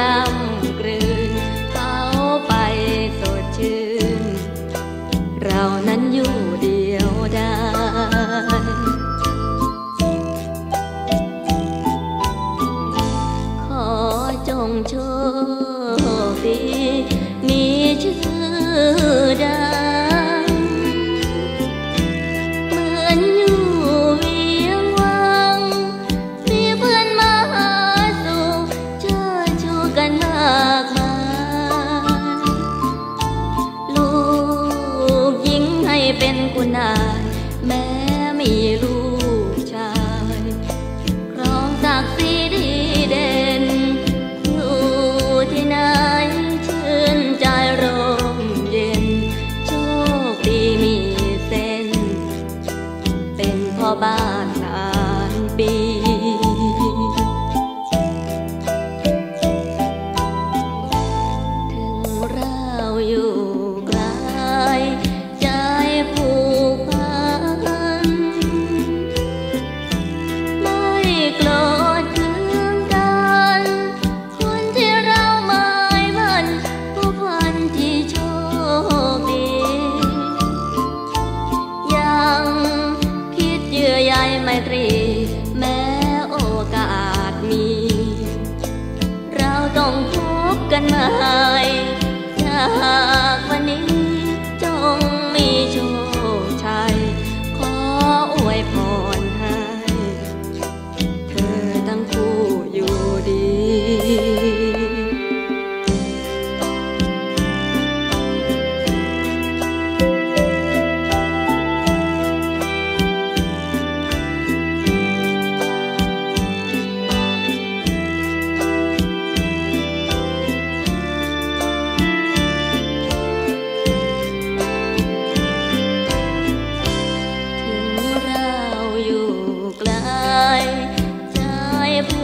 ล้ำกลืนเขาไปสดชื่น เรานั้นอยู่เดียวดายขอจงโชคดีมีชื่อได้านมากมายลูกยิ้มให้เป็นกุณา hai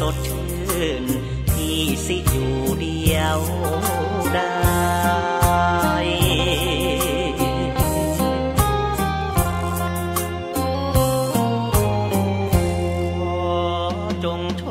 สดชื่น ที่สิอยู่เดียวได้จงโช